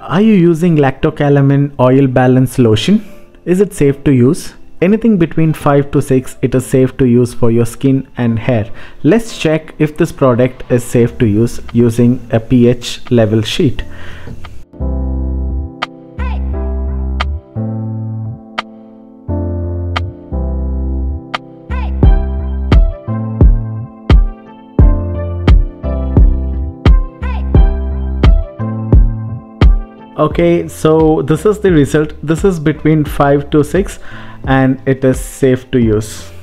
Are you using lactocalamine oil balance lotion? Is it safe to use? Anything between 5 to 6 it is safe to use for your skin and hair. Let's check if this product is safe to use using a pH level sheet. Okay so this is the result. This is between 5 to 6 and it is safe to use